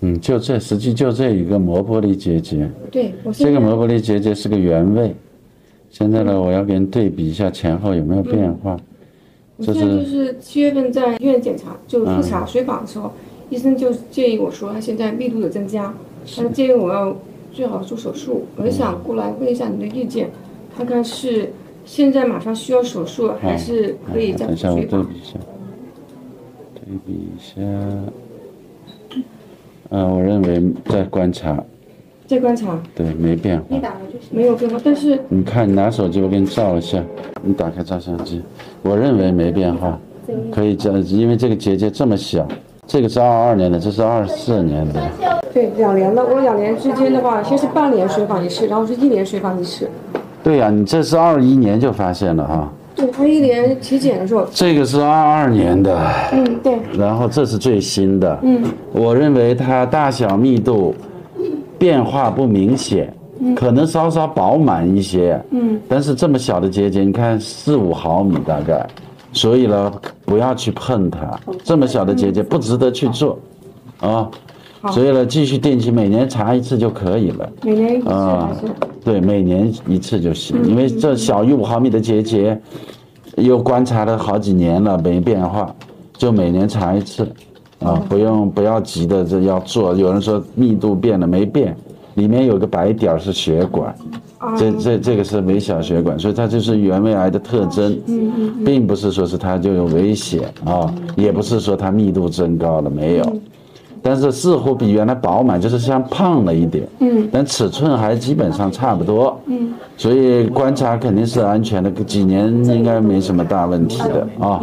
嗯，就这，实际就这一个磨玻璃结节，对我这个磨玻璃结节是个原位。现在呢，我要给你对比一下前后有没有变化。我这现在就是是七月份在医院检查，就复查水访的时候，医生就建议我说他现在密度有增加，他建议我要最好做手术。我就想过来问一下你的意见，看看是现在马上需要手术，还是可以再等一下，我？对比一下，对比一下。嗯、我认为在观察，在观察对，没变化。没有变化，但是你看，你拿手机，我给你照一下。你打开照相机，我认为没变化，可以这，因为这个结节这么小，这个是二二年的，这是二四年的。对两年了，我两年之间的话，先是半年水访一次，然后是一年水访一次。对呀、你这是二一年就发现了哈，对他一年体检的时候，这个是二二年的，嗯，对，然后这是最新的。嗯，我认为它大小密度变化不明显，可能稍稍饱满一些。嗯，但是这么小的结节，你看四五毫米大概，所以呢，不要去碰它。这么小的结节不值得去做，啊。所以呢，继续定期每年查一次就可以了。每年一次啊？对，每年一次就行，因为这小于五毫米的结节，又观察了好几年了没变化，就每年查一次，啊，不用不要急的这要做。有人说密度变了没变，里面有个白点儿是血管，这这这个是微小血管，所以它就是原位癌的特征，并不是说是它就有危险啊，也不是说它密度增高了没有。但是似乎比原来饱满，就是像胖了一点，嗯，但尺寸还基本上差不多，嗯，所以观察肯定是安全的，几年应该没什么大问题的。啊。